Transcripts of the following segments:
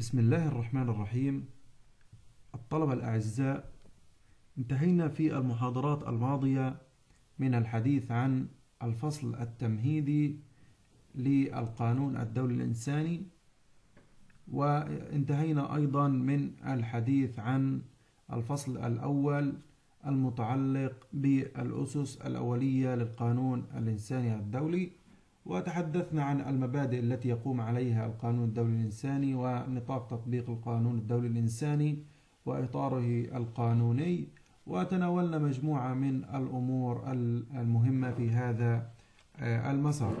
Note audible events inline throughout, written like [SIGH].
بسم الله الرحمن الرحيم. الطلبة الأعزاء انتهينا في المحاضرات الماضية من الحديث عن الفصل التمهيدي للقانون الدولي الإنساني وانتهينا أيضا من الحديث عن الفصل الأول المتعلق بالأسس الأولية للقانون الإنساني الدولي. وتحدثنا عن المبادئ التي يقوم عليها القانون الدولي الإنساني ونطاق تطبيق القانون الدولي الإنساني وإطاره القانوني. وتناولنا مجموعة من الأمور المهمة في هذا آه، المسار.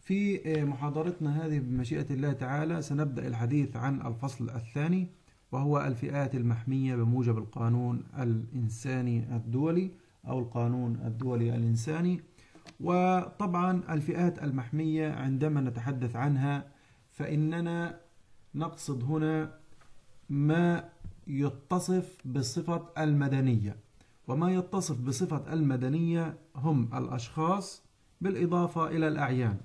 في آه، محاضرتنا هذه بمشيئة الله تعالى سنبدأ الحديث عن الفصل الثاني وهو الفئات المحمية بموجب القانون الإنساني الدولي أو القانون الدولي الإنساني. وطبعا الفئات المحمية عندما نتحدث عنها فإننا نقصد هنا ما يتصف بصفة المدنية. وما يتصف بصفة المدنية هم الأشخاص بالإضافة إلى الأعيان.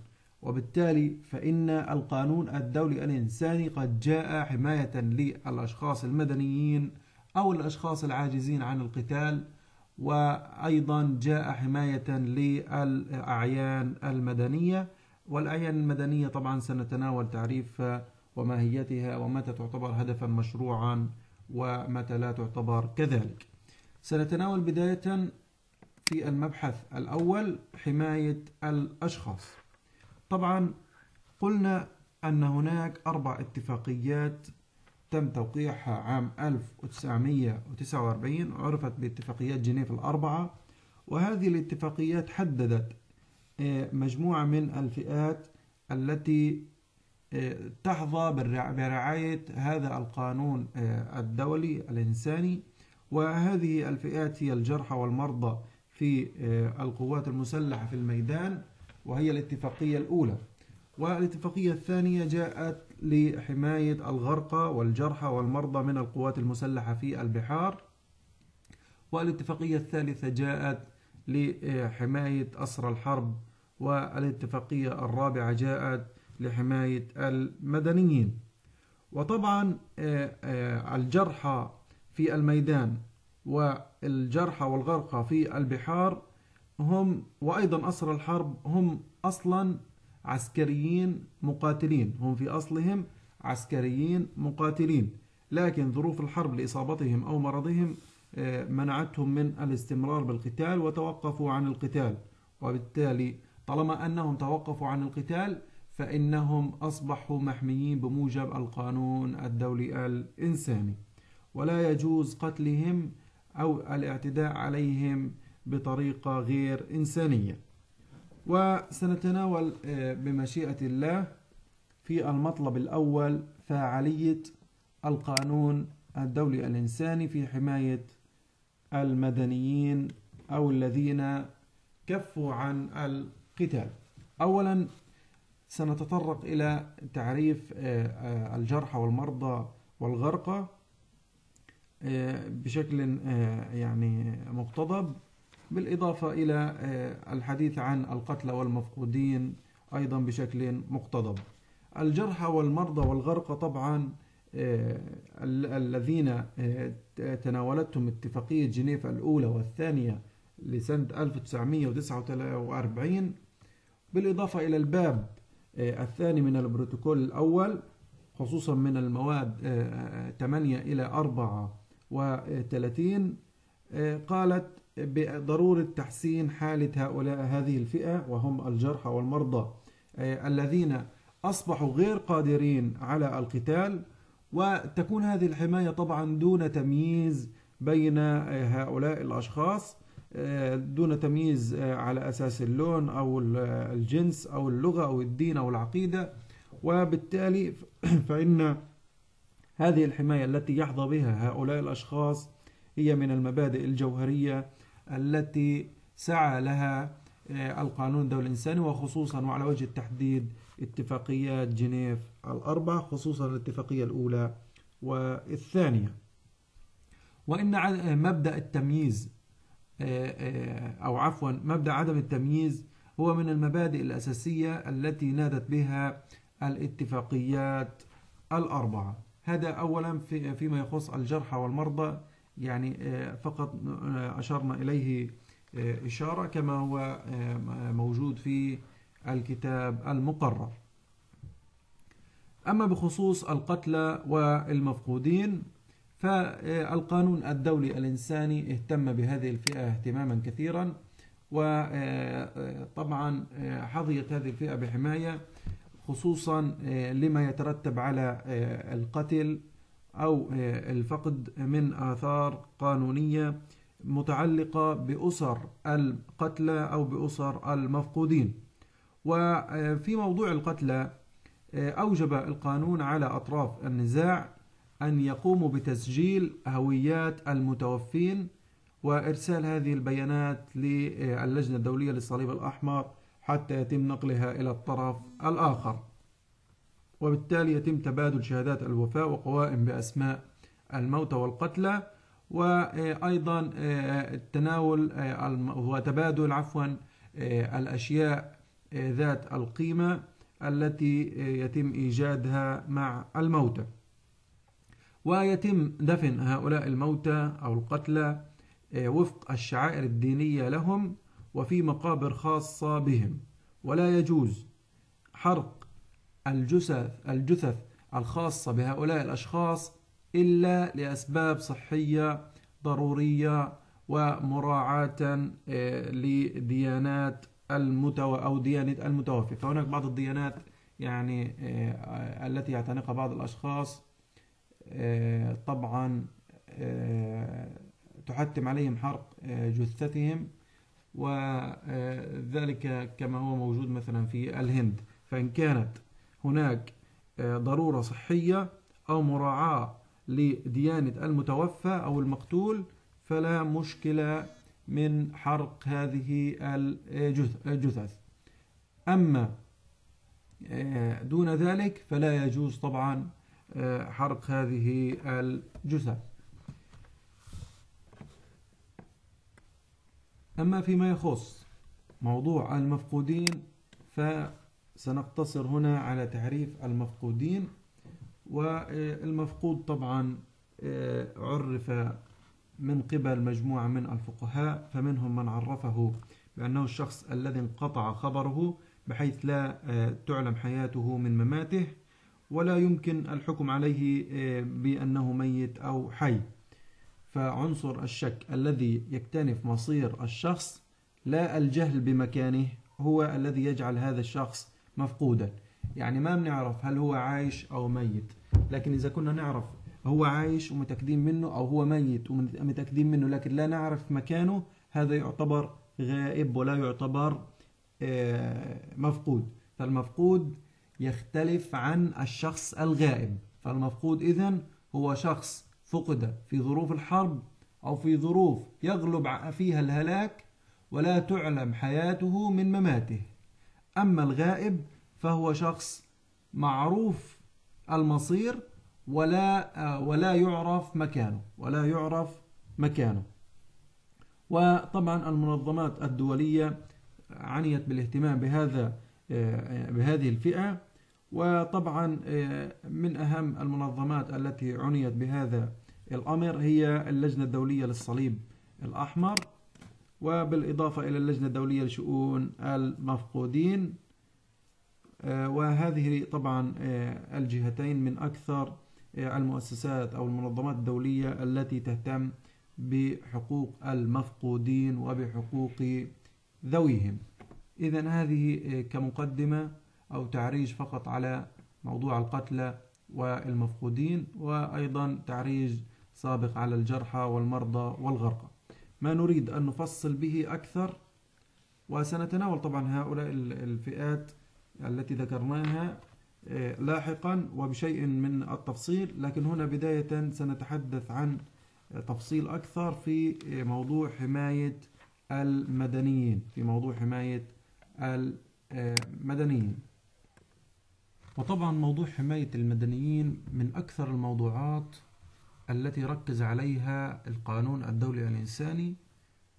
وبالتالي فإن القانون الدولي الإنساني قد جاء حماية للأشخاص المدنيين أو الأشخاص العاجزين عن القتال وأيضا جاء حماية للأعيان المدنية والأعيان المدنية طبعا سنتناول تعريفها وماهيتها ومتى تعتبر هدفا مشروعا ومتى لا تعتبر كذلك. سنتناول بداية في المبحث الأول حماية الأشخاص. طبعا قلنا أن هناك أربع اتفاقيات تم توقيعها عام 1949 عرفت باتفاقيات جنيف الأربعة وهذه الاتفاقيات حددت آه، مجموعة من الفئات التي آه، تحظى برعاية هذا القانون آه، الدولي الإنساني. وهذه الفئات هي الجرحى والمرضى في القوات المسلحة في الميدان وهي الاتفاقية الأولى. والاتفاقية الثانية جاءت لحماية الغرقى والجرحى والمرضى من القوات المسلحة في البحار. والاتفاقية الثالثة جاءت لحماية أسرى الحرب والاتفاقية الرابعة جاءت لحماية المدنيين. وطبعا آه، آه، الجرحى في الميدان والجرحى والغرقى في البحار هم وأيضا أسرى الحرب هم أصلا عسكريين مقاتلين. هم في أصلهم عسكريين مقاتلين. لكن ظروف الحرب لإصابتهم أو مرضهم آه، منعتهم من الاستمرار بالقتال وتوقفوا عن القتال. وبالتالي طالما أنهم توقفوا عن القتال فإنهم أصبحوا محميين بموجب القانون الدولي الإنساني. ولا يجوز قتلهم أو الاعتداء عليهم بطريقة غير إنسانية. وسنتناول آه، بمشيئة الله في المطلب الأول فاعلية القانون الدولي الإنساني في حماية المدنيين أو الذين كفوا عن القتال. أولا سنتطرق إلى تعريف آه، آه، الجرحى والمرضى والغرقى بشكل يعني مقتضب. بالإضافة إلى آه، الحديث عن القتلى والمفقودين أيضا بشكل مقتضب. الجرحى والمرضى والغرقى طبعا آه، الذين آه، تناولتهم اتفاقية جنيف الأولى والثانية لسنة 1949 بالإضافة إلى الباب الثاني من البروتوكول الأول خصوصا من المواد 8 إلى 34 قالت بضرورة تحسين حالة هؤلاء هذه الفئة وهم الجرحى والمرضى. الذين أصبحوا غير قادرين على القتال وتكون هذه الحماية طبعا دون تمييز بين هؤلاء الأشخاص دون تمييز على أساس اللون أو الجنس أو اللغة أو الدين أو العقيدة. وبالتالي [CLEARS THROAT] فإن هذه الحماية التي يحظى بها هؤلاء الأشخاص هي من المبادئ الجوهرية التي سعى لها آه، القانون الدولي الإنساني وخصوصا وعلى وجه التحديد اتفاقيات جنيف الأربع خصوصا الاتفاقية الأولى والثانية. وإن مبدأ التمييز آه، آه، أو عفوا مبدأ عدم التمييز هو من المبادئ الأساسية التي نادت بها الاتفاقيات الأربعة. هذا أولا في فيما يخص الجرحى والمرضى. يعني فقط أشرنا إليه إشارة كما هو موجود في الكتاب المقرر. أما بخصوص القتلى والمفقودين فالقانون الدولي الإنساني اهتم بهذه الفئة اهتماما كثيرا وطبعا حظيت هذه الفئة بحماية خصوصا لما يترتب على القتل أو الفقد من آثار قانونية متعلقة بأسر القتلى أو بأسر المفقودين. وفي موضوع القتلى أوجب القانون على أطراف النزاع أن يقوموا بتسجيل هويات المتوفين وإرسال هذه البيانات للجنة الدولية للصليب الأحمر حتى يتم نقلها إلى الطرف الآخر. وبالتالي يتم تبادل شهادات الوفاة وقوائم بأسماء الموتى والقتلى وأيضا تناول وتبادل عفوا الأشياء ذات القيمة التي يتم إيجادها مع الموتى. ويتم دفن هؤلاء الموتى أو القتلى وفق الشعائر الدينية لهم وفي مقابر خاصة بهم. ولا يجوز حرق الجثث الجثث الخاصة بهؤلاء الأشخاص إلا لأسباب صحية ضرورية ومراعاة لديانات المتو أو ديانة المتوفي. فهناك بعض الديانات يعني التي يعتنقها بعض الأشخاص طبعا تحتم عليهم حرق جثتهم وذلك كما هو موجود مثلا في الهند. فإن كانت هناك ضرورة صحية أو مراعاة لديانة المتوفى أو المقتول فلا مشكلة من حرق هذه الجثث. أما دون ذلك فلا يجوز طبعا حرق هذه الجثث. أما فيما يخص موضوع المفقودين فسنقتصر هنا على تعريف المفقودين والمفقود طبعا عرف من قبل مجموعة من الفقهاء فمنهم من عرفه بأنه الشخص الذي انقطع خبره بحيث لا تعلم حياته من مماته ولا يمكن الحكم عليه بأنه ميت أو حي. فعنصر الشك الذي يكتنف مصير الشخص لا الجهل بمكانه هو الذي يجعل هذا الشخص مفقودا. يعني ما بنعرف هل هو عايش أو ميت. لكن إذا كنا نعرف هو عايش ومتأكدين منه أو هو ميت ومتأكدين منه لكن لا نعرف مكانه هذا يعتبر غائب ولا يعتبر مفقود. فالمفقود يختلف عن الشخص الغائب. فالمفقود إذن هو شخص فقد في ظروف الحرب أو في ظروف يغلب فيها الهلاك ولا تعلم حياته من مماته. أما الغائب فهو شخص معروف المصير ولا ولا يعرف مكانه ولا يعرف مكانه. وطبعا المنظمات الدولية عنيت بالاهتمام بهذا بهذه الفئة وطبعا من أهم المنظمات التي عنيت بهذا الأمر هي اللجنة الدولية للصليب الأحمر. وبالإضافة إلى اللجنة الدولية لشؤون المفقودين. وهذه طبعا الجهتين من أكثر المؤسسات أو المنظمات الدولية التي تهتم بحقوق المفقودين وبحقوق ذويهم. إذا هذه كمقدمة أو تعريج فقط على موضوع القتلى والمفقودين وأيضا تعريج سابق على الجرحى والمرضى والغرقى. ما نريد أن نفصل به أكثر وسنتناول طبعا هؤلاء الفئات التي ذكرناها لاحقا وبشيء من التفصيل لكن هنا بداية سنتحدث عن تفصيل أكثر في موضوع حماية المدنيين في موضوع حماية المدنيين. وطبعا موضوع حماية المدنيين من أكثر الموضوعات التي ركز عليها القانون الدولي الإنساني.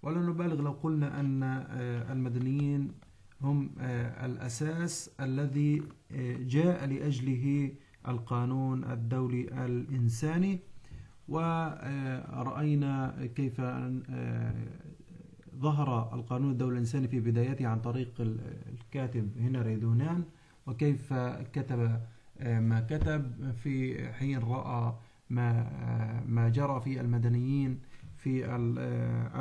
ولا نبالغ لو قلنا أن المدنيين هم الأساس الذي جاء لأجله القانون الدولي الإنساني. ورأينا كيف ظهر القانون الدولي الإنساني في بدايته عن طريق الكاتب هنري دونان. وكيف كتب ما كتب. في حين رأى ما ما جرى في المدنيين في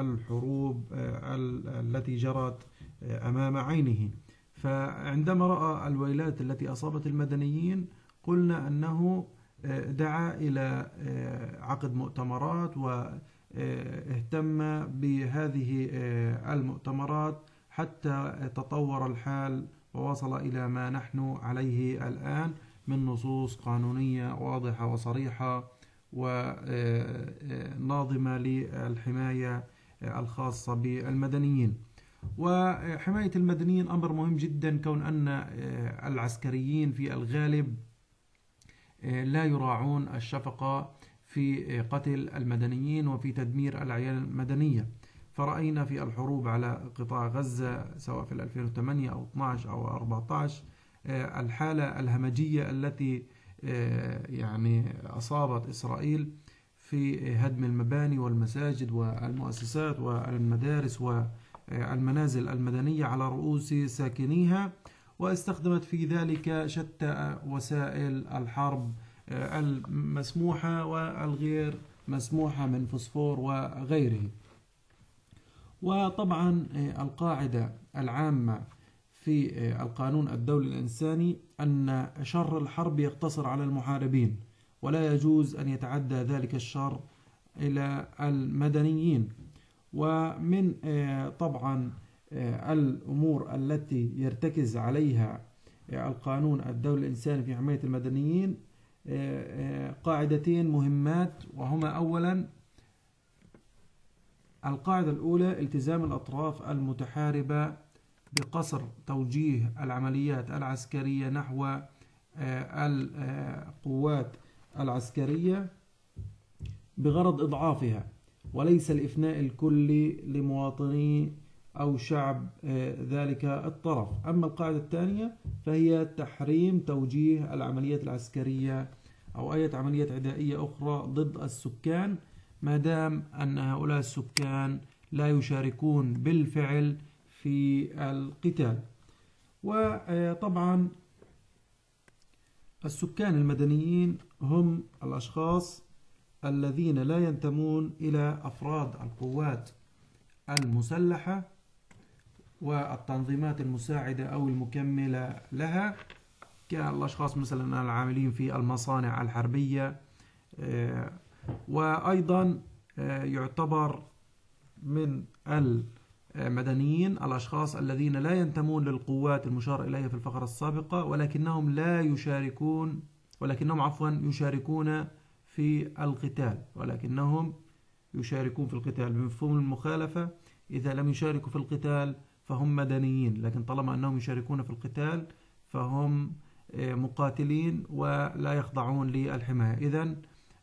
الحروب التي جرت أمام عينه. فعندما رأى الويلات التي أصابت المدنيين قلنا أنه دعا إلى عقد مؤتمرات واهتم بهذه المؤتمرات حتى تطور الحال ووصل إلى ما نحن عليه الآن من نصوص قانونية واضحة وصريحة. وناظمة للحماية الخاصة بالمدنيين. وحماية المدنيين أمر مهم جدا كون أن العسكريين في الغالب لا يراعون الشفقة في قتل المدنيين وفي تدمير الأعيان المدنية. فرأينا في الحروب على قطاع غزة سواء في 2008 أو 12 أو 14 الحالة الهمجية التي يعني أصابت إسرائيل في هدم المباني والمساجد والمؤسسات والمدارس والمنازل المدنية على رؤوس ساكنيها واستخدمت في ذلك شتى وسائل الحرب المسموحة والغير مسموحة من فوسفور وغيره. وطبعا القاعدة العامة في القانون الدولي الإنساني أن شر الحرب يقتصر على المحاربين ولا يجوز أن يتعدى ذلك الشر إلى المدنيين. ومن طبعا الأمور التي يرتكز عليها القانون الدولي الإنساني في حماية المدنيين قاعدتين مهمات وهما أولا القاعدة الأولى التزام الأطراف المتحاربة بقصر توجيه العمليات العسكرية نحو القوات العسكرية بغرض إضعافها وليس الإفناء الكلي لمواطني أو شعب ذلك الطرف. أما القاعدة الثانية فهي تحريم توجيه العمليات العسكرية أو أي عملية عدائية أخرى ضد السكان ما دام أن هؤلاء السكان لا يشاركون بالفعل في القتال. وطبعا السكان المدنيين هم الأشخاص الذين لا ينتمون إلى أفراد القوات المسلحة والتنظيمات المساعدة أو المكملة لها كالأشخاص مثلا العاملين في المصانع الحربية. آه، وأيضا آه، يعتبر من المدنيين الأشخاص الذين لا ينتمون للقوات المشار إليها في الفقرة السابقة ولكنهم لا يشاركون ولكنهم عفوا يشاركون في القتال ولكنهم يشاركون في القتال بمفهوم المخالفة. إذا لم يشاركوا في القتال فهم مدنيين لكن طالما أنهم يشاركون في القتال فهم آه، مقاتلين ولا يخضعون للحماية. إذا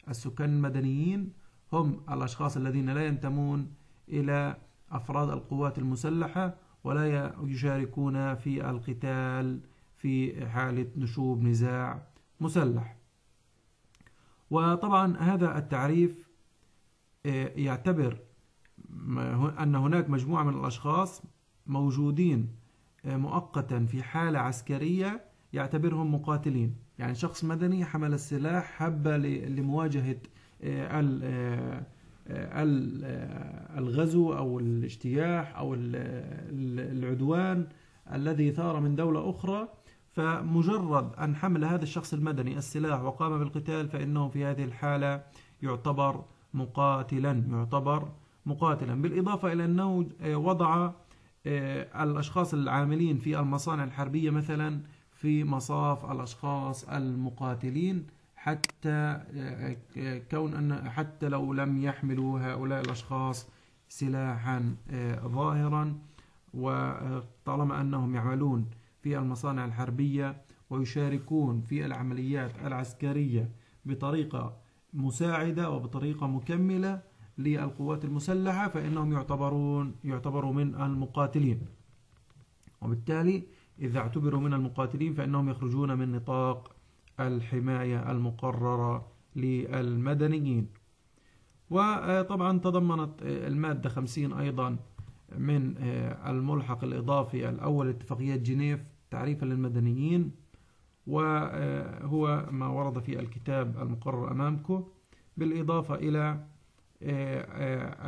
السكان المدنيين هم الأشخاص الذين لا ينتمون إلى أفراد القوات المسلحة ولا يشاركون في القتال في حالة نشوب نزاع مسلح. وطبعا هذا التعريف آه، يعتبر أن هناك مجموعة من الأشخاص موجودين آه، مؤقتا في حالة عسكرية يعتبرهم مقاتلين. يعني شخص مدني حمل السلاح حب لمواجهة آه، الغزو أو الاجتياح أو العدوان الذي ثار من دولة أخرى فمجرد أن حمل هذا الشخص المدني السلاح وقام بالقتال فإنه في هذه الحالة يعتبر مقاتلا يعتبر مقاتلا. بالإضافة إلى أنه وضع آه، الأشخاص العاملين في المصانع الحربية مثلا في مصاف الأشخاص المقاتلين. حتى آه، كون أن حتى لو لم يحملوا هؤلاء الأشخاص سلاحا آه، ظاهرا وطالما أنهم يعملون في المصانع الحربية ويشاركون في العمليات العسكرية بطريقة مساعدة وبطريقة مكملة للقوات المسلحة فإنهم يعتبرون يعتبروا من المقاتلين. وبالتالي إذا اعتبروا من المقاتلين فإنهم يخرجون من نطاق الحماية المقررة للمدنيين. وطبعا تضمنت المادة 50 أيضا من الملحق الإضافي الأول اتفاقية جنيف تعريفا للمدنيين وهو ما ورد في الكتاب المقرر أمامكم بالإضافة إلى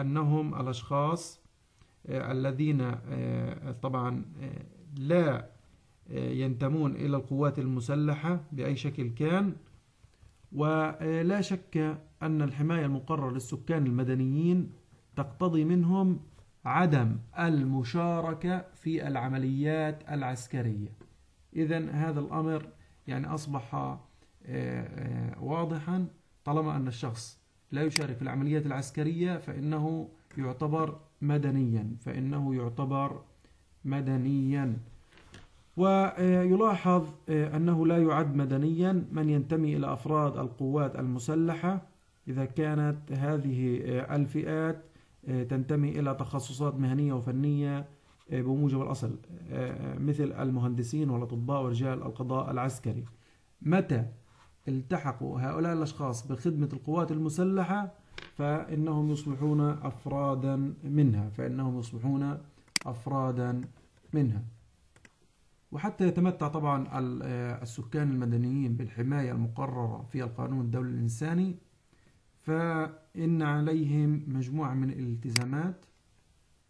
أنهم الأشخاص الذين طبعا لا ينتمون إلى القوات المسلحة بأي شكل كان. ولا شك أن الحماية المقررة للسكان المدنيين تقتضي منهم عدم المشاركة في العمليات العسكرية. إذا هذا الأمر يعني أصبح آه، آه، واضحا. طالما أن الشخص لا يشارك في العمليات العسكرية فإنه يعتبر مدنيا فإنه يعتبر مدنيا. ويلاحظ آه، أنه لا يعد مدنيا من ينتمي إلى أفراد القوات المسلحة. إذا كانت هذه آه، الفئات آه، تنتمي إلى تخصصات مهنية وفنية بموجب الأصل مثل المهندسين والأطباء ورجال القضاء العسكري. متى التحقوا هؤلاء الأشخاص بخدمة القوات المسلحة؟ فإنهم يصبحون أفرادا منها فإنهم يصبحون أفرادا منها. وحتى يتمتع طبعا آه، السكان المدنيين بالحماية المقررة في القانون الدولي الإنساني فإن عليهم مجموعة من الالتزامات.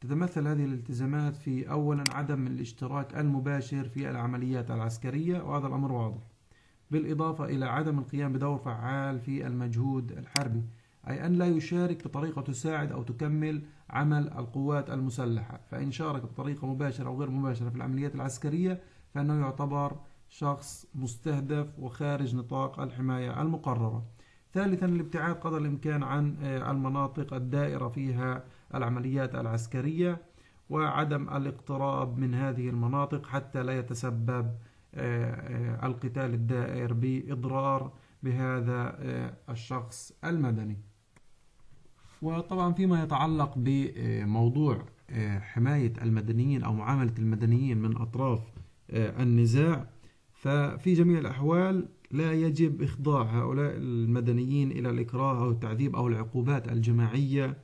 تتمثل هذه الالتزامات في أولا عدم الاشتراك المباشر في العمليات العسكرية وهذا الأمر واضح بالإضافة إلى عدم القيام بدور فعال في المجهود الحربي أي أن لا يشارك بطريقة تساعد أو تكمل عمل القوات المسلحة. فإن شارك بطريقة مباشرة أو غير مباشرة في العمليات العسكرية فإنه يعتبر شخص مستهدف وخارج نطاق الحماية المقررة. ثالثا الابتعاد قدر الإمكان عن آه، المناطق الدائرة فيها العمليات العسكرية وعدم الاقتراب من هذه المناطق حتى لا يتسبب آه، آه، القتال الدائر بإضرار بهذا الشخص المدني. وطبعا فيما يتعلق بموضوع حماية المدنيين أو معاملة المدنيين من أطراف النزاع. ففي جميع الأحوال لا يجب إخضاع هؤلاء المدنيين إلى الإكراه أو التعذيب أو العقوبات الجماعية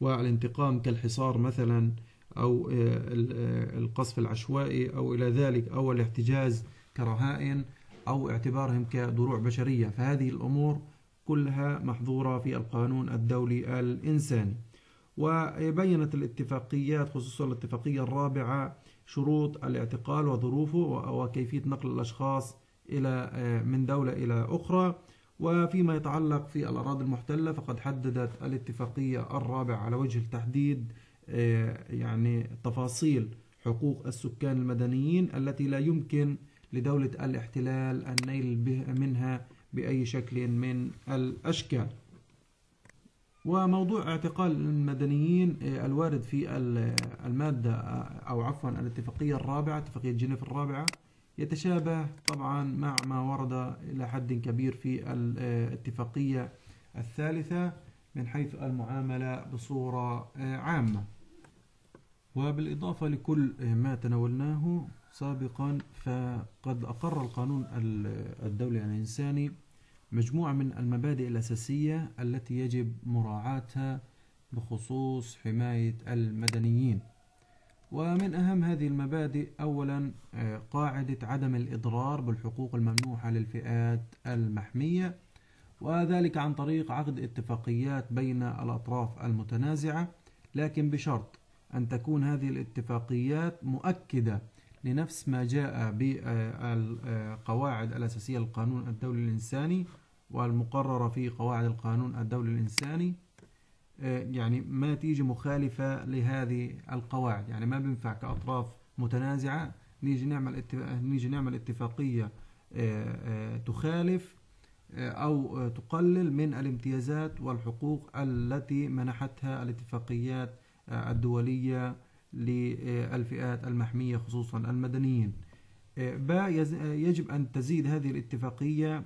والانتقام كالحصار مثلا أو آه، آه، القصف العشوائي أو إلى ذلك أو الاحتجاز كرهائن أو اعتبارهم كضروع بشرية. فهذه الأمور كلها محظورة في القانون الدولي الإنساني. وبينت الاتفاقيات خصوصا الاتفاقية الرابعة شروط الاعتقال وظروفه وكيفية نقل الأشخاص إلى آه، من دولة إلى أخرى. وفيما يتعلق في الأراضي المحتلة فقد حددت الاتفاقية الرابعة على وجه التحديد آه، يعني تفاصيل حقوق السكان المدنيين التي لا يمكن لدولة الاحتلال النيل منها بأي شكل من الأشكال. وموضوع اعتقال المدنيين آه، الوارد في المادة آه، أو عفوا الاتفاقية الرابعة اتفاقية جنيف الرابعة يتشابه طبعا مع ما ورد إلى حد كبير في الاتفاقية الثالثة من حيث المعاملة بصورة آه، عامة. وبالإضافة لكل ما تناولناه سابقا فقد أقر القانون الدولي الإنساني مجموعة من المبادئ الأساسية التي يجب مراعاتها بخصوص حماية المدنيين. ومن أهم هذه المبادئ أولا آه، قاعدة عدم الإضرار بالحقوق الممنوحة للفئات المحمية وذلك عن طريق عقد اتفاقيات بين الأطراف المتنازعة. لكن بشرط أن تكون هذه الاتفاقيات مؤكدة لنفس ما جاء بالقواعد الأساسية للقانون الدولي الإنساني والمقررة في قواعد القانون الدولي الإنساني. آه، يعني ما تيجي مخالفة لهذه القواعد. يعني ما بينفع كأطراف متنازعة نيجي نعمل نيجي نعمل اتفاقية آه، آه، تخالف أو تقلل من الامتيازات والحقوق التي منحتها الاتفاقيات الدولية للفئات المحمية خصوصا المدنيين. باء يجب أن تزيد هذه الاتفاقية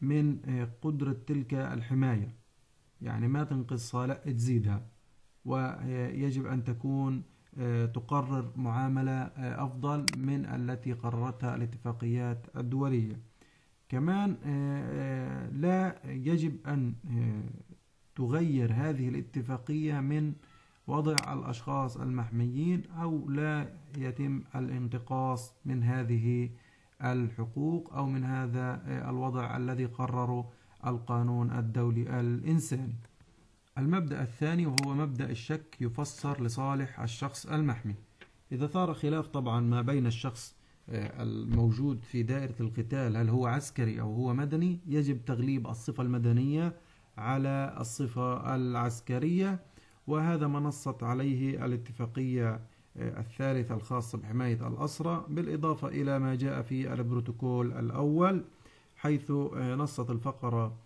من قدرة تلك الحماية. يعني ما تنقصها لا تزيدها. ويجب أن تكون تقرر معاملة أفضل من التي قررتها الاتفاقيات الدولية. كمان لا يجب أن تغير هذه الاتفاقية من وضع الأشخاص المحميين أو لا يتم الانتقاص من هذه الحقوق أو من هذا الوضع الذي قرره القانون الدولي الإنساني. المبدأ الثاني وهو مبدأ الشك يفسر لصالح الشخص المحمي. إذا ثار خلاف طبعا ما بين الشخص آه، الموجود في دائرة القتال هل هو عسكري أو هو مدني يجب تغليب الصفة المدنية على الصفة العسكرية. وهذا ما نصت عليه الاتفاقية آه، الثالثة الخاصة بحماية الأسرة بالإضافة إلى ما جاء في البروتوكول الأول حيث آه، نصت الفقرة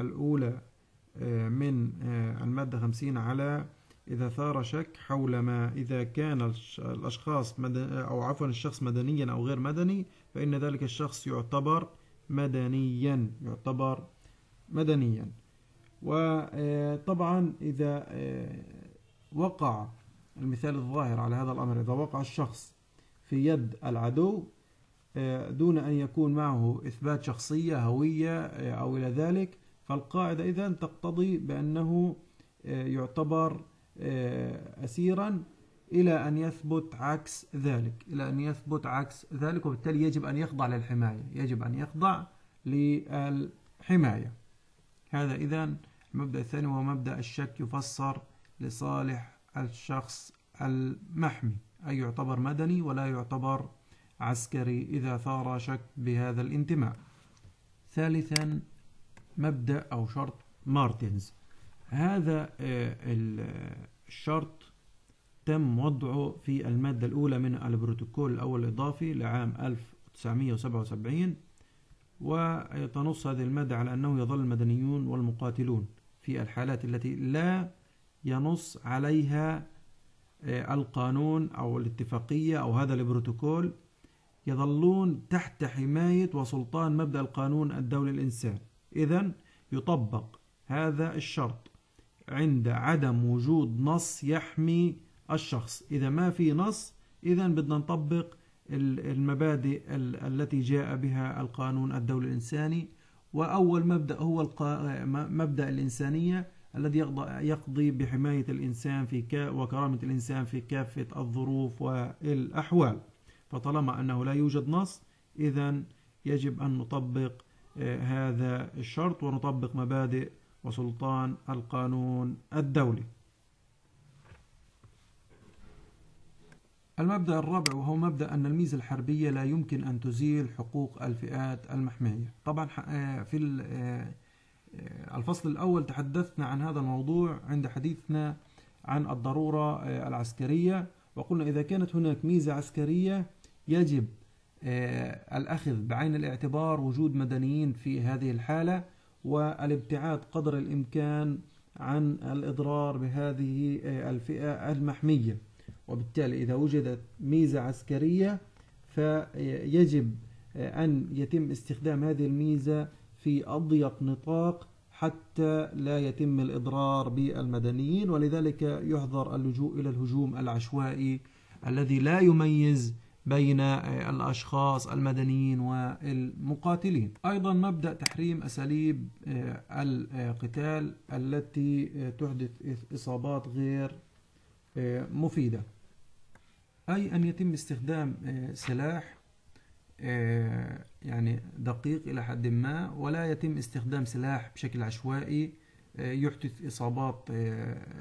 الأولى من المادة 50 على إذا ثار شك حول ما إذا كان الأشخاص أو عفوا الشخص مدنيا أو غير مدني فإن ذلك الشخص يعتبر مدنيا يعتبر مدنيا. وطبعا إذا وقع المثال الظاهر على هذا الأمر إذا وقع الشخص في يد العدو دون أن يكون معه إثبات شخصية هوية أو إلى ذلك فالقاعدة إذا تقتضي بأنه يعتبر أسيرا إلى أن يثبت عكس ذلك إلى أن يثبت عكس ذلك وبالتالي يجب أن يخضع للحماية يجب أن يخضع للحماية. هذا إذا المبدأ الثاني هو مبدأ الشك يفسر لصالح الشخص المحمي أي يعتبر مدني ولا يعتبر عسكري إذا ثار شك بهذا الانتماء. ثالثا مبدأ أو شرط مارتنز. هذا آه، الشرط تم وضعه في المادة الأولى من البروتوكول الأول الإضافي لعام 1977 وتنص هذه المادة على أنه يظل المدنيون والمقاتلون في الحالات التي لا ينص عليها آه، القانون أو الاتفاقية أو هذا البروتوكول. يظلون تحت حماية وسلطان مبدأ القانون الدولي الإنسان إذا يطبق هذا الشرط عند عدم وجود نص يحمي الشخص. إذا ما في نص إذا بدنا نطبق المبادئ التي جاء بها القانون الدولي الإنساني. وأول مبدأ هو مبدأ الإنسانية الذي يقضي بحماية الإنسان في وكرامة الإنسان في كافة الظروف والأحوال. فطالما أنه لا يوجد نص إذا يجب أن نطبق آه، هذا الشرط ونطبق مبادئ وسلطان القانون الدولي. المبدأ الرابع وهو مبدأ أن الميزة الحربية لا يمكن أن تزيل حقوق الفئات المحمية. طبعا آه، في آه، الفصل الأول تحدثنا عن هذا الموضوع عند حديثنا عن الضرورة آه، العسكرية وقلنا إذا كانت هناك ميزة عسكرية يجب الأخذ بعين الاعتبار وجود مدنيين في هذه الحالة والابتعاد قدر الإمكان عن الإضرار بهذه الفئة المحمية. وبالتالي إذا وجدت ميزة عسكرية فيجب أن يتم استخدام هذه الميزة في أضيق نطاق حتى لا يتم الإضرار بالمدنيين ولذلك يحظر اللجوء إلى الهجوم العشوائي الذي لا يميز بين الأشخاص المدنيين والمقاتلين. أيضا مبدأ تحريم أساليب القتال التي تحدث إصابات غير مفيدة. أي أن يتم استخدام سلاح يعني دقيق إلى حد ما ولا يتم استخدام سلاح بشكل عشوائي يحدث إصابات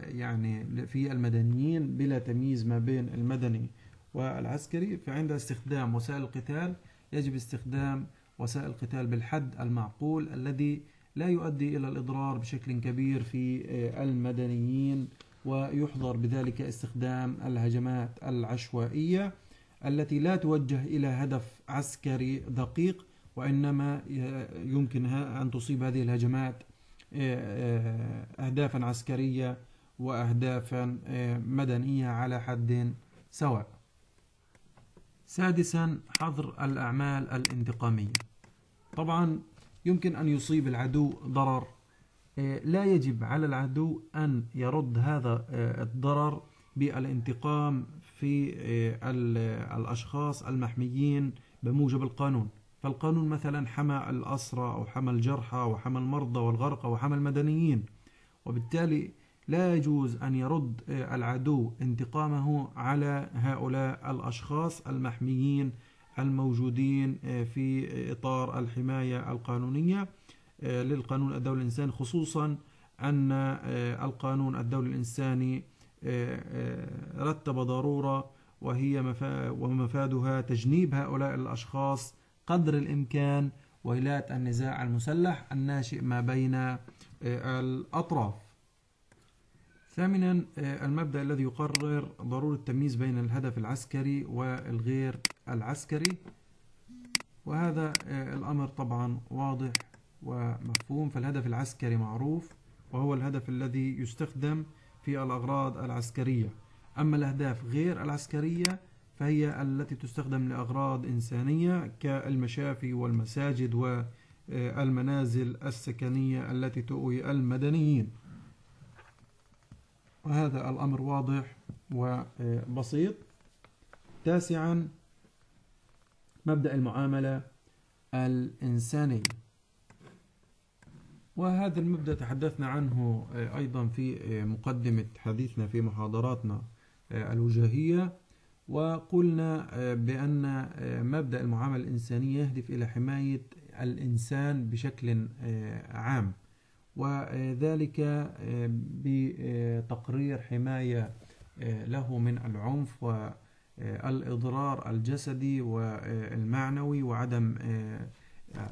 يعني في المدنيين بلا تمييز ما بين المدني والعسكري. فعند استخدام وسائل القتال يجب استخدام وسائل القتال بالحد المعقول الذي لا يؤدي إلى الإضرار بشكل كبير في آه، المدنيين ويحظر بذلك استخدام الهجمات العشوائية التي لا توجه إلى هدف عسكري دقيق وإنما يمكن أن تصيب هذه الهجمات آه، آه، أهدافا عسكرية وأهدافا مدنية على حد سواء. سادسا حظر الأعمال الانتقامية. طبعا يمكن أن يصيب العدو ضرر آه، لا يجب على العدو أن يرد هذا آه، الضرر بالانتقام في آه، الأشخاص المحميين بموجب القانون. فالقانون مثلا حمى الأسرى أو حمى الجرحى وحمى المرضى والغرقى وحمى المدنيين وبالتالي لا يجوز أن يرد العدو انتقامه على هؤلاء الأشخاص المحميين الموجودين في إطار الحماية القانونية. للقانون الدولي الإنساني خصوصا أن القانون الدولي الإنساني رتب ضرورة وهي ومفادها تجنيب هؤلاء الأشخاص قدر الإمكان ولاة النزاع المسلح الناشئ ما بين الأطراف. ثامنا المبدأ الذي يقرر ضرورة التمييز بين الهدف العسكري والغير العسكري. وهذا الأمر طبعا واضح ومفهوم فالهدف العسكري معروف وهو الهدف الذي يستخدم في الأغراض العسكرية. أما الأهداف غير العسكرية فهي التي تستخدم لأغراض إنسانية كالمشافي والمساجد والمنازل السكنية التي تؤوي المدنيين. وهذا الأمر واضح وبسيط. تاسعا مبدأ المعاملة الإنسانية. وهذا المبدأ تحدثنا عنه أيضا في مقدمة حديثنا في محاضراتنا الوجاهية وقلنا بأن مبدأ المعاملة الإنسانية يهدف إلى حماية الإنسان بشكل عام. وذلك بتقرير حماية له من العنف والإضرار الجسدي والمعنوي وعدم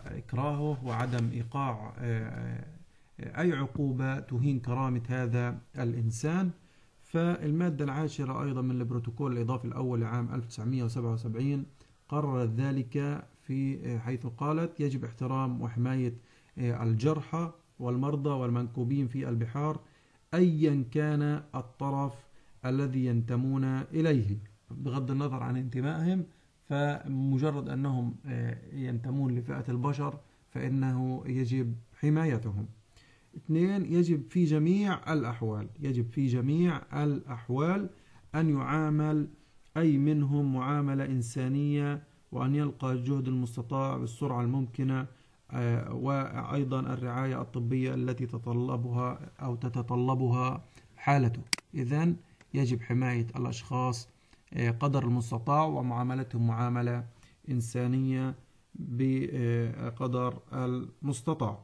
إكراهه وعدم إيقاع أي عقوبة تهين كرامة هذا الإنسان. فالمادة العاشرة أيضا من البروتوكول الإضافي الأول لعام 1977 قررت ذلك في حيث قالت يجب احترام وحماية الجرحى والمرضى والمنكوبين في البحار أيا كان الطرف الذي ينتمون إليه. بغض النظر عن انتمائهم فمجرد أنهم ينتمون لفئة البشر فإنه يجب حمايتهم. اثنين يجب في جميع الأحوال يجب في جميع الأحوال أن يعامل أي منهم معاملة إنسانية وأن يلقى الجهد المستطاع بالسرعة الممكنة وأيضا الرعاية الطبية التي تتطلبها أو تتطلبها حالته. إذن يجب حماية الأشخاص قدر المستطاع ومعاملتهم معاملة إنسانية بقدر المستطاع.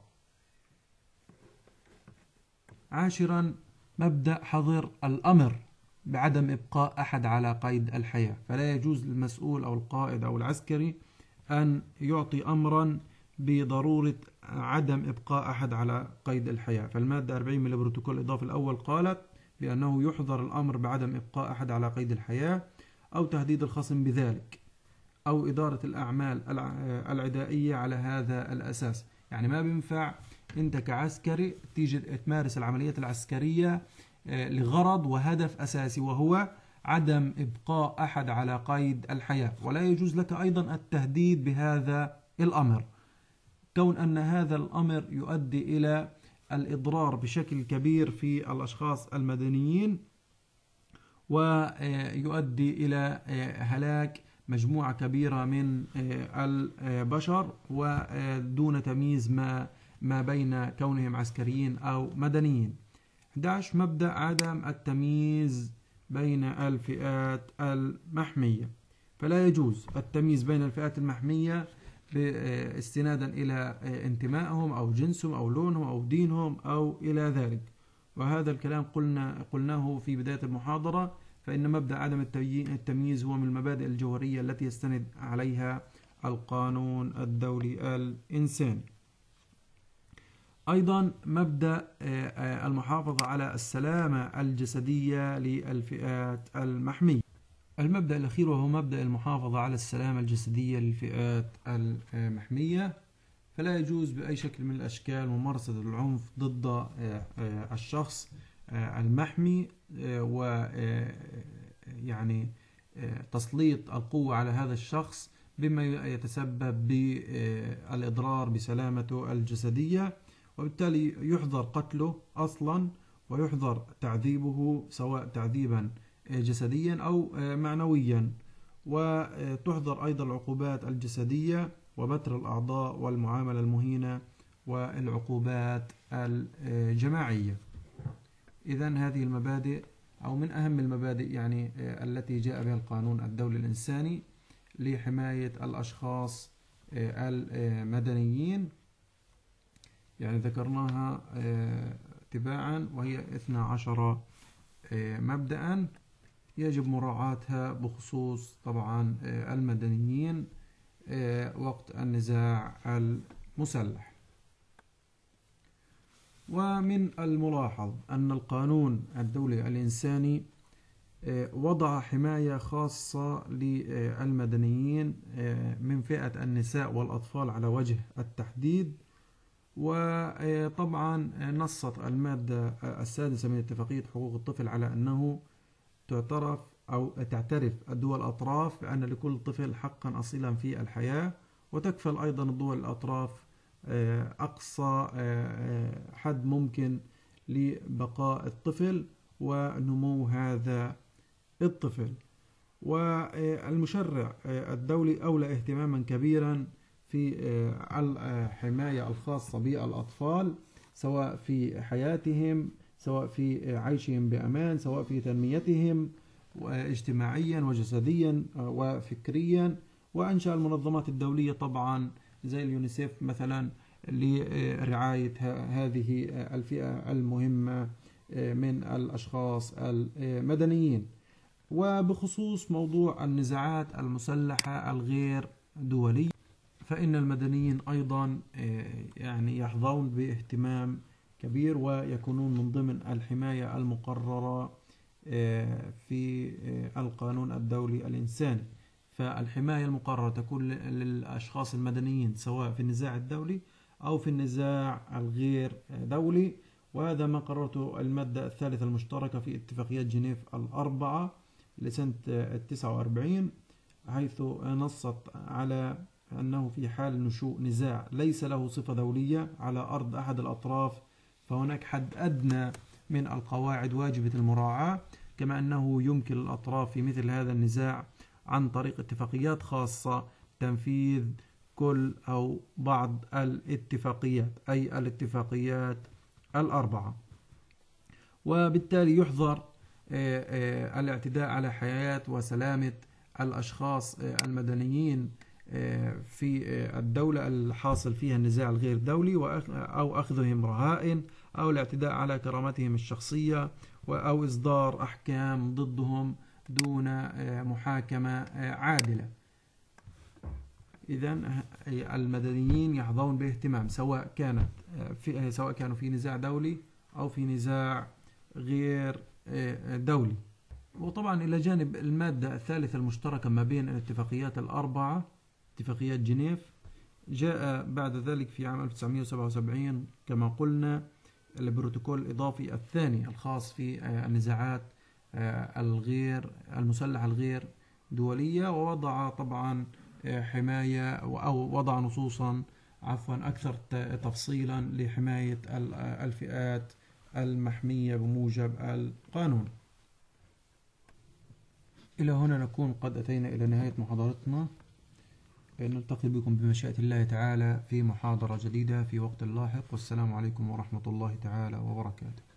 عاشرا مبدأ حظر الأمر بعدم إبقاء أحد على قيد الحياة. فلا يجوز للمسؤول أو القائد أو العسكري أن يعطي أمرا بضرورة عدم إبقاء أحد على قيد الحياة. فالمادة 40 من البروتوكول الإضافي الأول قالت بأنه يحظر الأمر بعدم إبقاء أحد على قيد الحياة. أو تهديد الخصم بذلك أو إدارة الأعمال العدائية على هذا الأساس. يعني ما بينفع أنت كعسكري تيجي تمارس العمليات العسكرية لغرض وهدف أساسي وهو عدم إبقاء أحد على قيد الحياة. ولا يجوز لك أيضا التهديد بهذا الأمر. كون أن هذا الأمر يؤدي إلى الإضرار بشكل كبير في الأشخاص المدنيين ويؤدي إلى هلاك مجموعة كبيرة من البشر ودون تمييز ما ما بين كونهم عسكريين أو مدنيين. 11 مبدأ عدم التمييز بين الفئات المحمية. فلا يجوز التمييز بين الفئات المحمية استنادا إلى انتمائهم أو جنسهم أو لونهم أو دينهم أو إلى ذلك. وهذا الكلام قلنا قلناه في بداية المحاضرة فإن مبدأ عدم التمييز هو من المبادئ الجوهرية التي يستند عليها القانون الدولي الإنساني أيضا مبدأ المحافظة على السلامة الجسدية للفئات المحمية. المبدأ الأخير وهو مبدأ المحافظة على السلامة الجسدية للفئات المحمية. فلا يجوز بأي شكل من الأشكال ممارسة العنف ضد الشخص المحمي و يعني تسليط القوة على هذا الشخص بما يتسبب بالإضرار بسلامته الجسدية وبالتالي يحظر قتله أصلا ويحظر تعذيبه سواء تعذيبا جسديا أو معنويا. وتحظر أيضا العقوبات الجسدية وبتر الأعضاء والمعاملة المهينة والعقوبات الجماعية. إذا هذه المبادئ أو من أهم المبادئ يعني التي جاء بها القانون الدولي الإنساني لحماية الأشخاص المدنيين. يعني ذكرناها تباعا وهي 12 مبدأ يجب مراعاتها بخصوص طبعا المدنيين. وقت النزاع المسلح. ومن الملاحظ أن القانون الدولي الإنساني وضع حماية خاصة للمدنيين من فئة النساء والأطفال على وجه التحديد. وطبعا نصت المادة السادسة من اتفاقية حقوق الطفل على أنه تعترف أو تعترف الدول الأطراف بأن لكل طفل حقا أصيلا في الحياة وتكفل أيضا الدول الأطراف أقصى حد ممكن لبقاء الطفل ونمو هذا الطفل. والمشرع الدولي أولى اهتماما كبيرا في الحماية الخاصة بالأطفال سواء في حياتهم سواء في عيشهم بأمان سواء في تنميتهم. اجتماعيا وجسديا وفكريا. وأنشأ المنظمات الدولية طبعا زي اليونيسيف مثلا لرعاية هذه الفئة المهمة من الأشخاص المدنيين. وبخصوص موضوع النزاعات المسلحة الغير دولية فإن المدنيين أيضا يعني يحظون باهتمام كبير ويكونون من ضمن الحماية المقررة في القانون الدولي الإنساني. فالحماية المقررة تكون للأشخاص المدنيين سواء في النزاع الدولي أو في النزاع الغير دولي. وهذا ما قررته المادة الثالثة المشتركة في اتفاقيات جنيف الأربعة لسنة 49 حيث نصت على أنه في حال نشوء نزاع ليس له صفة دولية على أرض أحد الأطراف فهناك حد أدنى من القواعد واجبة المراعاة. كما أنه يمكن للأطراف في مثل هذا النزاع عن طريق اتفاقيات خاصة تنفيذ كل أو بعض الاتفاقيات أي الاتفاقيات الأربعة. وبالتالي يحظر الاعتداء على حياة وسلامة الأشخاص المدنيين. في الدولة الحاصل فيها النزاع الغير دولي أو أخذهم رهائن أو الاعتداء على كرامتهم الشخصية أو إصدار أحكام ضدهم دون محاكمة عادلة. إذا المدنيين يحظون باهتمام سواء كانت في سواء كانوا في نزاع دولي أو في نزاع غير دولي. وطبعا إلى جانب المادة الثالثة المشتركة ما بين الاتفاقيات الأربعة اتفاقيات جنيف جاء بعد ذلك في عام 1977 كما قلنا البروتوكول الإضافي الثاني الخاص في النزاعات الغير المسلحة الغير دولية ووضع طبعا حماية أو وضع نصوصا عفوا أكثر تفصيلا لحماية الفئات المحمية بموجب القانون. إلى هنا نكون قد أتينا إلى نهاية محاضرتنا. نلتقي بكم بمشيئة الله تعالى في محاضرة جديدة في وقت لاحق والسلام عليكم ورحمة الله تعالى وبركاته.